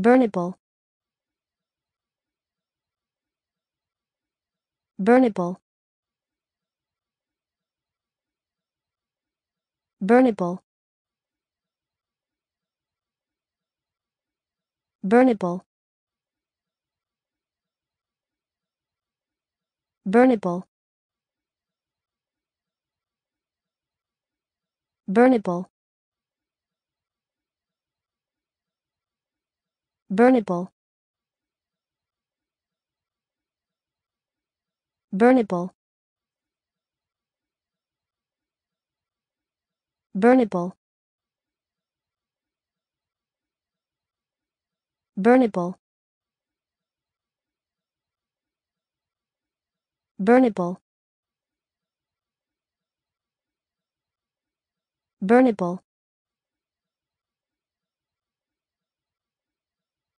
burnable. Burnable. Burnable. Burnable. Burnable. Burnable burnable. Burnable. Burnable. Burnable. Burnable. Burnable